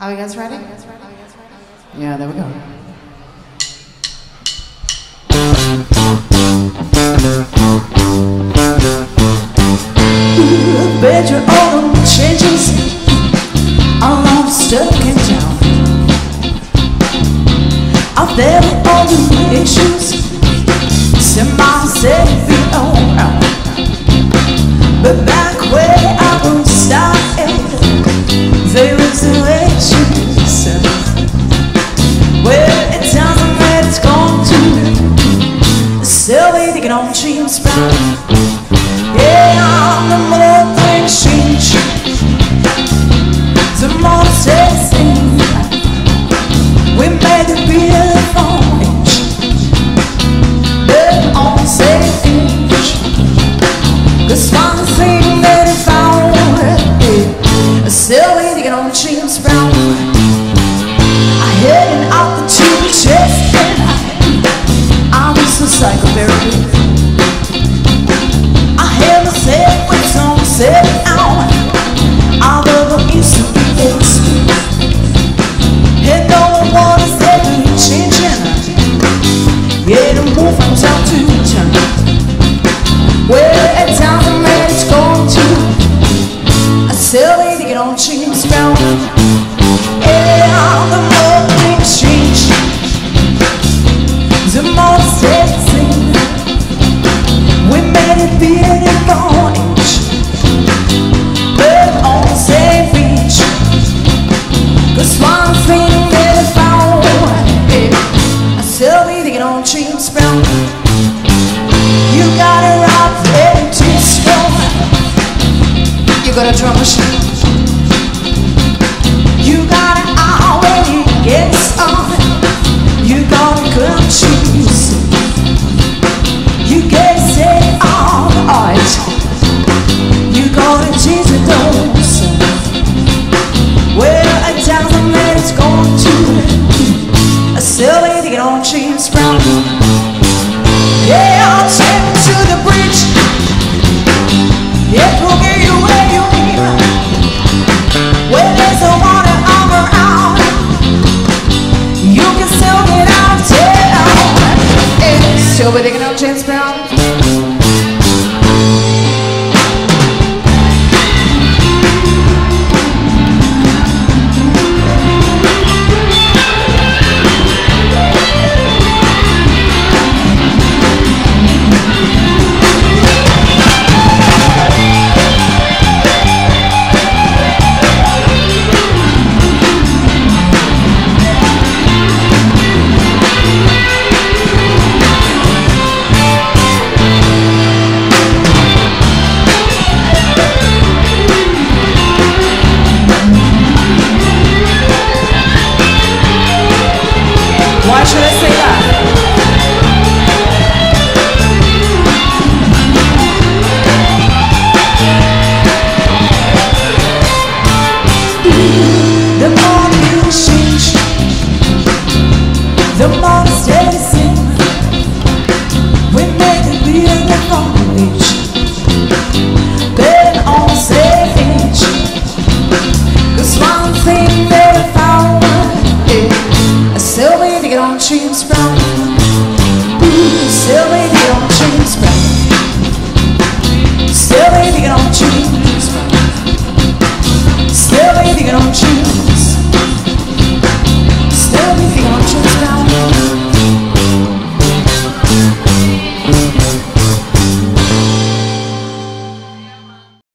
Are you guys ready? Yeah, there we go. Bet your autumn changes all stuck in town. There with all the issues, semi-safe around. Cause one on James Brown Yeah, the more things change The more they sing we made it beautiful age But on the same beach Cause one thing that I found. Yeah, I still be thinking on James Brown You got it right strong You got a drum machine when it gets on You got a good cheese you can say. You gotta change the dose. Well, a minutes gone to a silly get on James Brown. lady on James Brown. Ooh, Still lady on James Brown. Still waiting on James Brown.